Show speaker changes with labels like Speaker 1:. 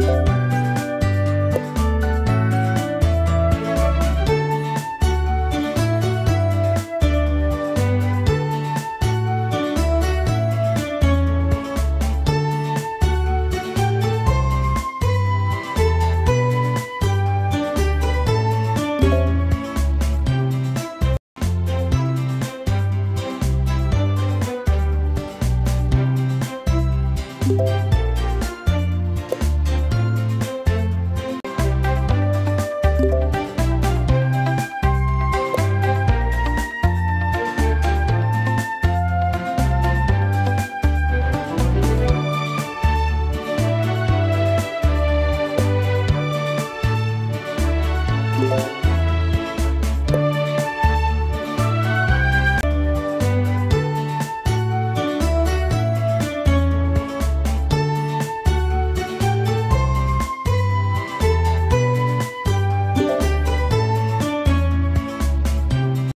Speaker 1: you